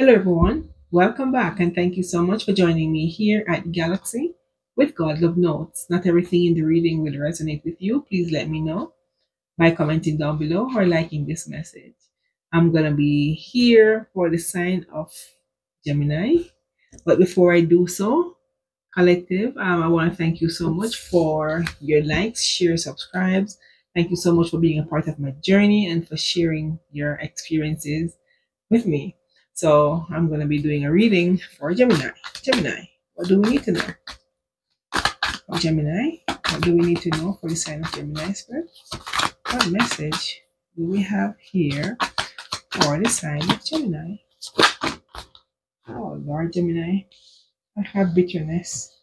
Hello, everyone. Welcome back, and thank you so much for joining me here at Galaxy with God Love Notes. Not everything in the reading will resonate with you. Please let me know by commenting down below or liking this message. I'm going to be here for the sign of Gemini. But before I do so, collective, um, I want to thank you so much for your likes, shares, subscribes. Thank you so much for being a part of my journey and for sharing your experiences with me. So I'm going to be doing a reading for Gemini. Gemini, what do we need to know? For Gemini, what do we need to know for the sign of Gemini Spirit? What message do we have here for the sign of Gemini? Oh Lord, Gemini, I have bitterness.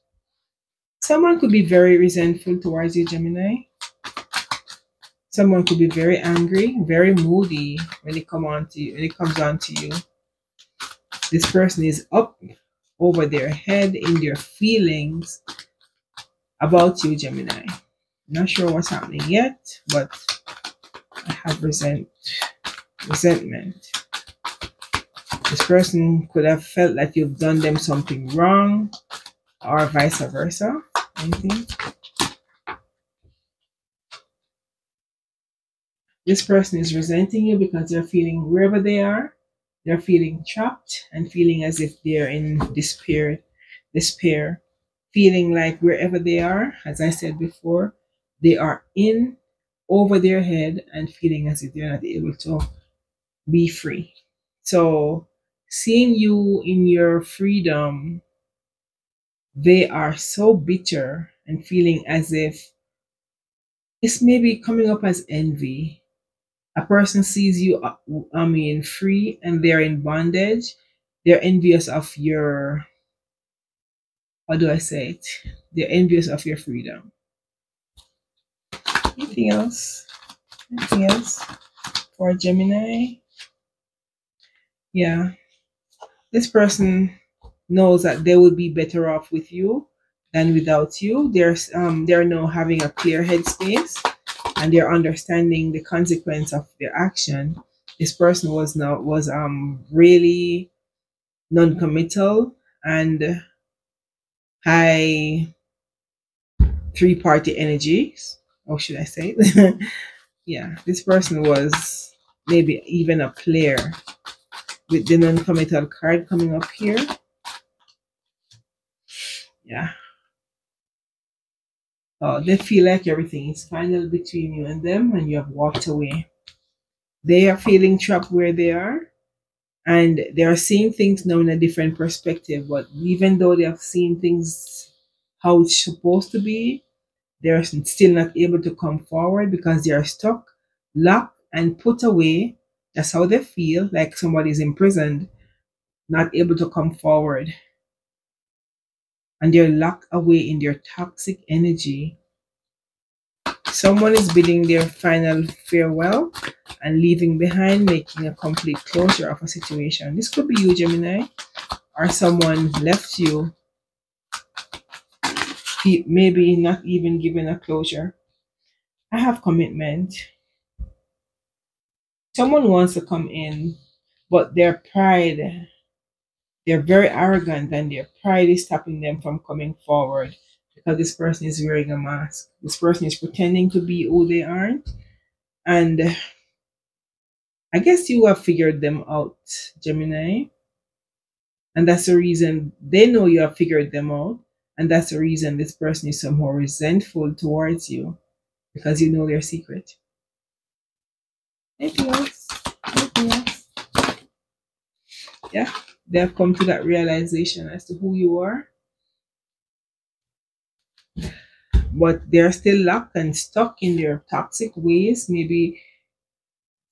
Someone could be very resentful towards you, Gemini. Someone could be very angry, very moody when it come on to you, when it comes on to you. This person is up over their head in their feelings about you, Gemini. Not sure what's happening yet, but I have resent resentment. This person could have felt that you've done them something wrong, or vice versa. Anything? This person is resenting you because they're feeling wherever they are, they're feeling trapped and feeling as if they're in despair, despair, feeling like wherever they are, as I said before, they are in over their head and feeling as if they're not able to be free. So, seeing you in your freedom, they are so bitter and feeling as if it's maybe coming up as envy a person sees you, uh, I mean, free and they're in bondage, they're envious of your, how do I say it? They're envious of your freedom. Anything else? Anything else for Gemini? Yeah. This person knows that they would be better off with you than without you. There's um they're now having a clear headspace and they're understanding the consequence of their action this person was not was um really non-committal and high three party energies or should i say? Yeah this person was maybe even a player with the non-committal card coming up here. Yeah uh, they feel like everything is final between you and them and you have walked away. They are feeling trapped where they are and they are seeing things now in a different perspective. But even though they have seen things how it's supposed to be, they're still not able to come forward because they are stuck, locked, and put away. That's how they feel, like somebody's imprisoned, not able to come forward and they're locked away in their toxic energy. Someone is bidding their final farewell and leaving behind, making a complete closure of a situation. This could be you, Gemini, or someone left you, maybe not even given a closure. I have commitment. Someone wants to come in, but their pride they're very arrogant and their pride is stopping them from coming forward because this person is wearing a mask. This person is pretending to be who they aren't. And I guess you have figured them out, Gemini. And that's the reason they know you have figured them out. And that's the reason this person is somehow resentful towards you because you know their secret. Anything else? Anything else? Yeah they have come to that realization as to who you are. But they're still locked and stuck in their toxic ways, maybe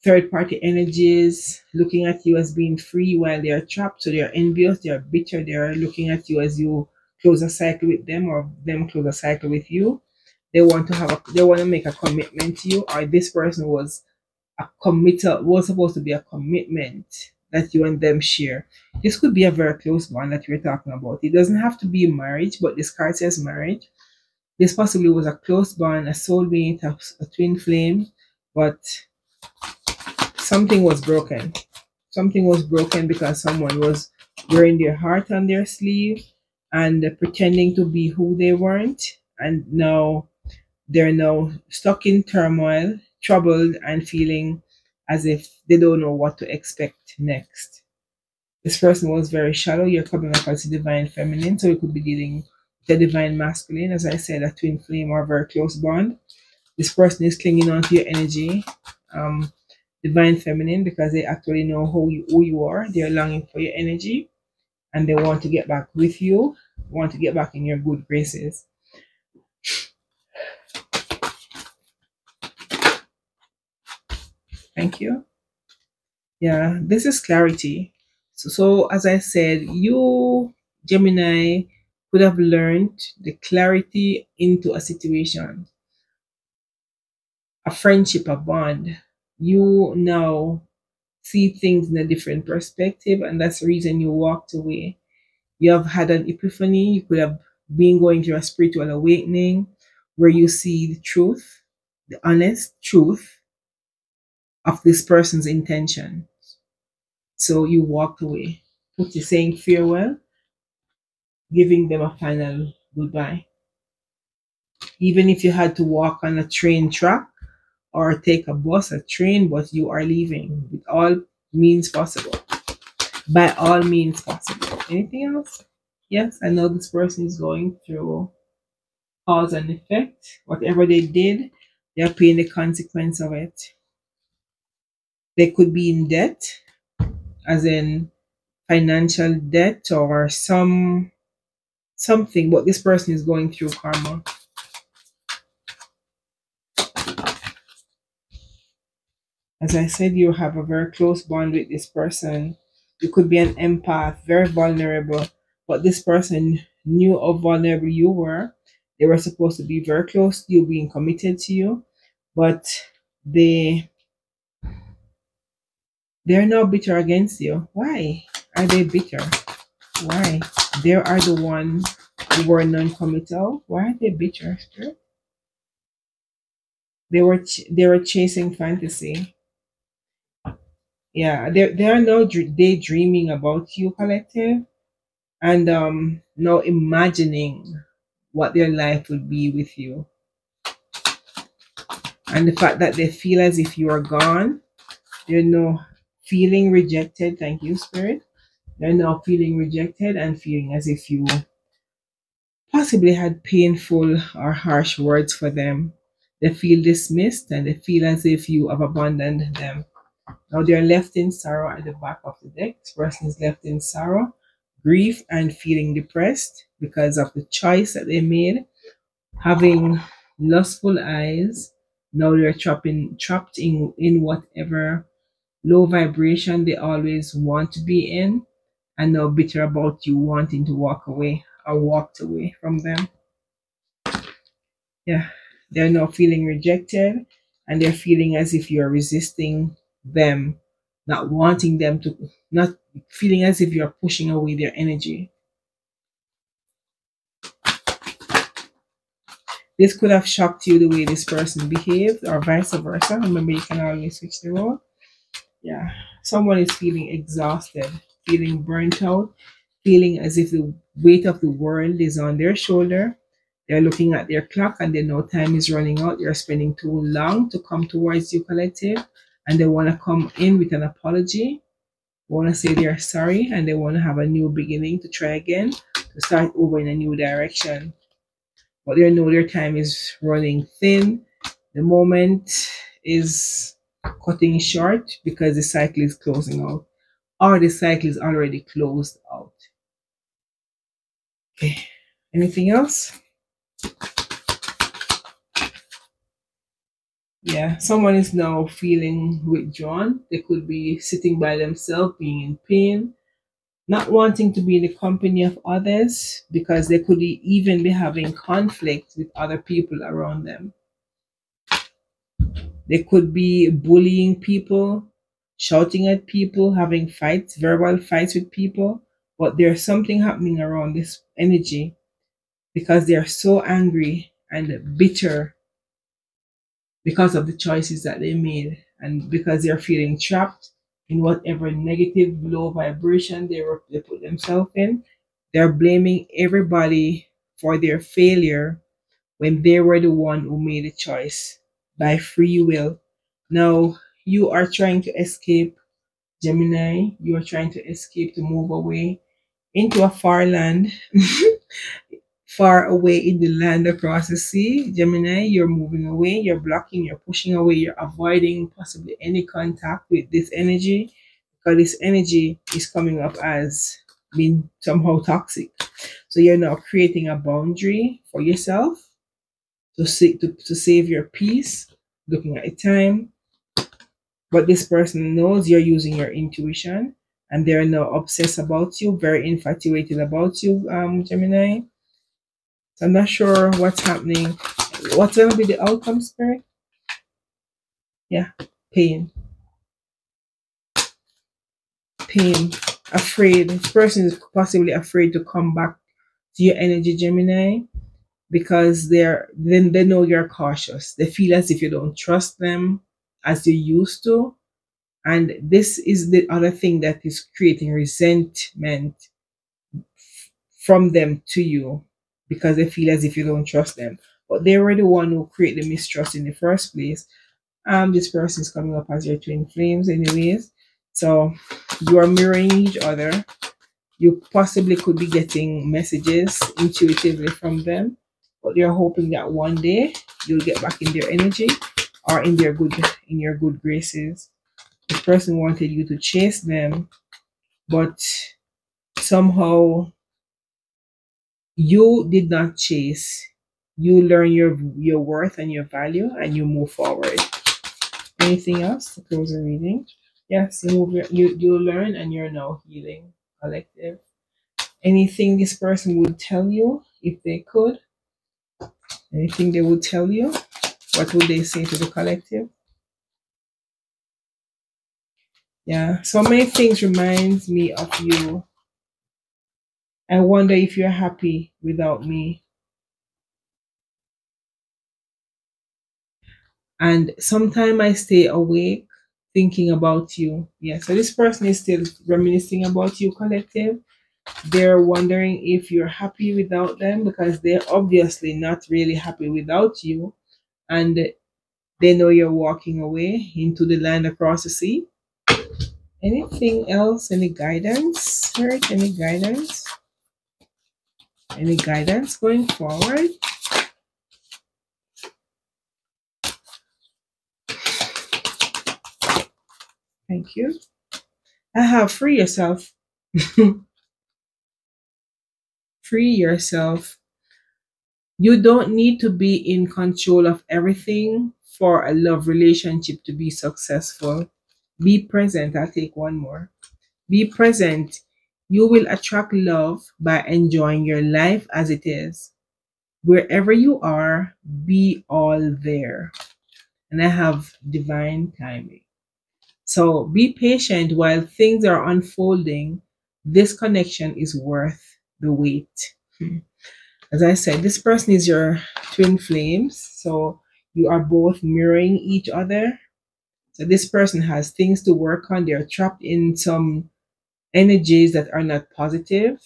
third party energies looking at you as being free while they are trapped. So they're envious, they're bitter, they're looking at you as you close a cycle with them or them close a cycle with you. They want to have a they want to make a commitment to you, or this person was a committal was supposed to be a commitment that you and them share. This could be a very close bond that we're talking about. It doesn't have to be a marriage, but this card says marriage. This possibly was a close bond, a soulmate, a, a twin flame, but something was broken. something was broken because someone was wearing their heart on their sleeve and pretending to be who they weren't and now they're now stuck in turmoil troubled and feeling as if they don't know what to expect next this person was very shallow you're coming up as a divine feminine so you could be dealing with a divine masculine as i said a twin flame or very close bond this person is clinging on to your energy um, divine feminine because they actually know who you, who you are. They're longing for your energy and they want to get back with you, want to get back in your good graces. Thank you. Yeah, this is clarity. So, so as I said, you, Gemini, could have learned the clarity into a situation, a friendship, a bond, you now see things in a different perspective, and that's the reason you walked away. You have had an epiphany, you could have been going through a spiritual awakening where you see the truth, the honest truth of this person's intention. So you walked away, put you saying farewell, giving them a final goodbye. Even if you had to walk on a train track, or take a bus, a train, but you are leaving with all means possible. By all means possible. Anything else? Yes, I know this person is going through cause and effect. Whatever they did, they are paying the consequence of it. They could be in debt, as in financial debt or some something, but this person is going through karma. As I said, you have a very close bond with this person. You could be an empath, very vulnerable, but this person knew how vulnerable you were. They were supposed to be very close to you, being committed to you, but they they're now bitter against you. Why are they bitter? Why? They are the one who were non-committal. Why are they bitter? They were ch- they were chasing fantasy yeah they they are now daydreaming about you collective and um now imagining what their life would be with you and the fact that they feel as if you are gone they're now feeling rejected thank you spirit they're now feeling rejected and feeling as if you possibly had painful or harsh words for them they feel dismissed and they feel as if you have abandoned them now they are left in sorrow at the back of the deck. This person is left in sorrow, grief, and feeling depressed because of the choice that they made. Having lustful eyes, now they're trapped in, trapped in, in whatever low vibration they always want to be in, and now bitter about you wanting to walk away or walked away from them. Yeah, they're now feeling rejected and they're feeling as if you're resisting them, not wanting them to, not feeling as if you're pushing away their energy. This could have shocked you the way this person behaved, or vice versa. Remember, you can always switch the role. Yeah, someone is feeling exhausted, feeling burnt out, feeling as if the weight of the world is on their shoulder. They're looking at their clock and they know time is running out. They're spending too long to come towards you collective and they want to come in with an apology, want to say they're sorry, and they want to have a new beginning to try again, to start over in a new direction. But they know their time is running thin. The moment is cutting short because the cycle is closing out, or the cycle is already closed out. Okay, anything else? yeah, someone is now feeling withdrawn. They could be sitting by themselves, being in pain, not wanting to be in the company of others because they could even be having conflict with other people around them. They could be bullying people, shouting at people, having fights, verbal fights with people, but there's something happening around this energy because they are so angry and bitter because of the choices that they made and because they're feeling trapped in whatever negative low vibration they, were, they put themselves in. They're blaming everybody for their failure when they were the one who made the choice by free will. Now you are trying to escape Gemini, you are trying to escape to move away into a far land, far away in the land across the sea. Gemini, you're moving away, you're blocking, you're pushing away, you're avoiding possibly any contact with this energy because this energy is coming up as being somehow toxic. So you're now creating a boundary for yourself to, see, to, to save your peace, looking at time. But this person knows you're using your intuition and they're now obsessed about you, very infatuated about you, um, Gemini. So I'm not sure what's happening. What's going to be the outcome, Spirit? Yeah, pain. Pain. Afraid. This person is possibly afraid to come back to your energy, Gemini because they're then they know you're cautious. They feel as if you don't trust them as you used to. And this is the other thing that is creating resentment from them to you because they feel as if you don't trust them. But they were the one who create the mistrust in the first place. Um, this person is coming up as your twin flames, anyways. So you are mirroring each other. You possibly could be getting messages intuitively from them but you're hoping that one day you'll get back in their energy or in their good in your good graces. This person wanted you to chase them but somehow you did not chase. You learn your your worth and your value and you move forward. Anything else to close the reading? Yes you move you you learn and you're now healing collective. Anything this person would tell you if they could Anything they would tell you? What would they say to the collective? Yeah, so many things reminds me of you. I wonder if you're happy without me. And sometimes I stay awake thinking about you. Yeah, so this person is still reminiscing about you, collective they're wondering if you're happy without them because they're obviously not really happy without you. And they know you're walking away into the land across the sea. Anything else? Any guidance Right? any guidance? Any guidance going forward? Thank you. I have free yourself free yourself. You don't need to be in control of everything for a love relationship to be successful. Be present. I'll take one more. Be present. You will attract love by enjoying your life as it is. Wherever you are, be all there. And I have divine timing. So be patient while things are unfolding. This connection is worth the wait. Hmm. As I said, this person is your twin flames. So you are both mirroring each other. So this person has things to work on. They're trapped in some energies that are not positive.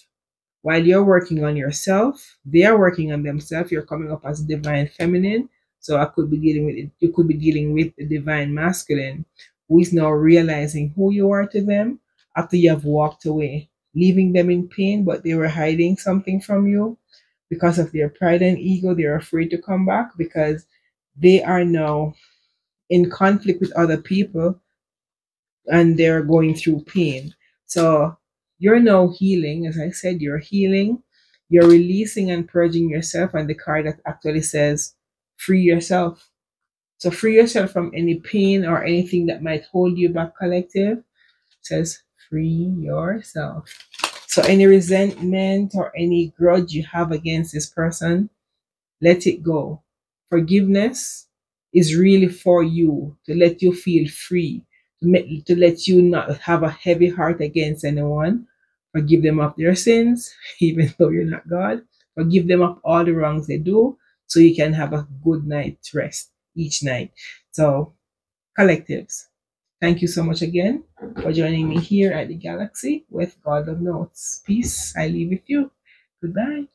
While you're working on yourself, they are working on themselves. You're coming up as divine feminine. So I could be dealing with it. You could be dealing with the divine masculine who is now realizing who you are to them after you have walked away leaving them in pain, but they were hiding something from you because of their pride and ego. They're afraid to come back because they are now in conflict with other people and they're going through pain. So you're now healing. As I said, you're healing. You're releasing and purging yourself. And the card that actually says, free yourself. So free yourself from any pain or anything that might hold you back, collective. It says, free yourself. So, any resentment or any grudge you have against this person, let it go. Forgiveness is really for you to let you feel free, to, let you not have a heavy heart against anyone. Forgive them of their sins, even though you're not God. Forgive them of all the wrongs they do so you can have a good night's rest each night. So, collectives, Thank you so much again for joining me here at the Galaxy with God Love Notes. Peace. I leave with you. Goodbye.